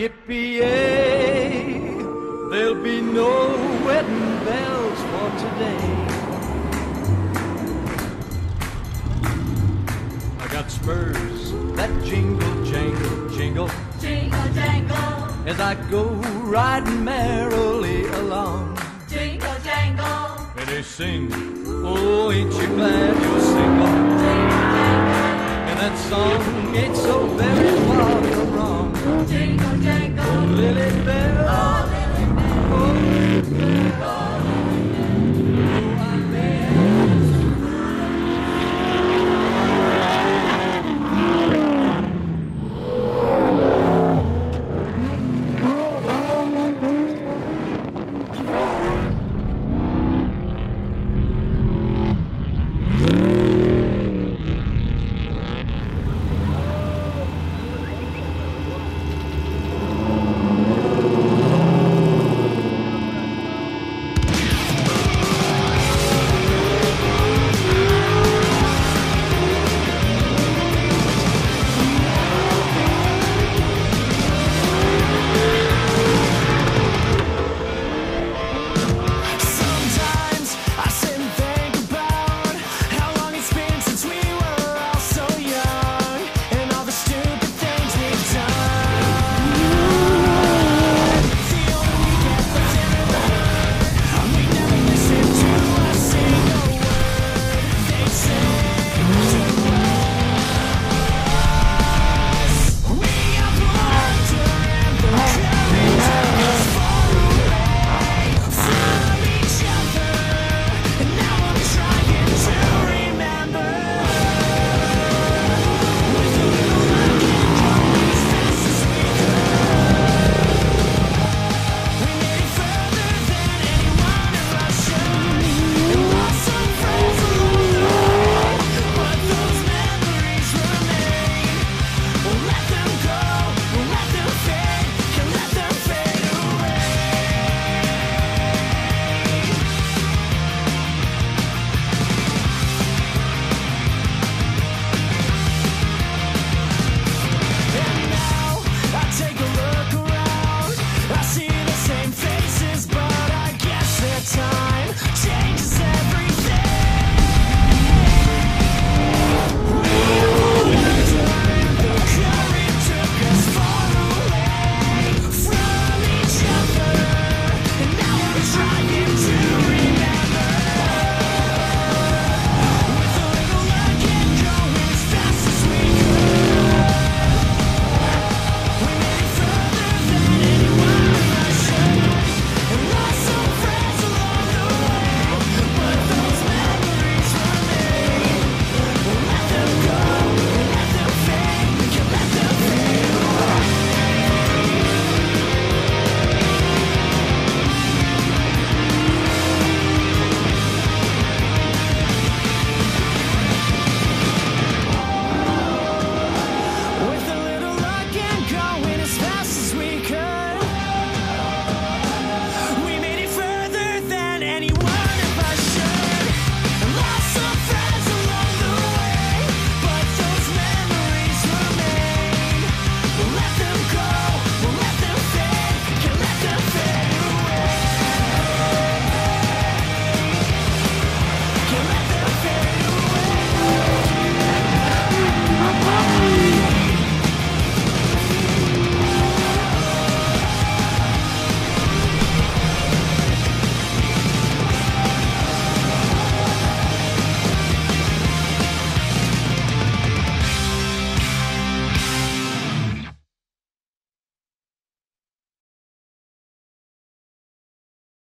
Yippee! There'll be no wedding bells for today. I got spurs that jingle, jangle, jingle Jingle jangle, as I go riding merrily along. jingle jangle, And they sing, oh, ain't Lily Bell. Oh, Lily Bell. Oh, Lily Bell.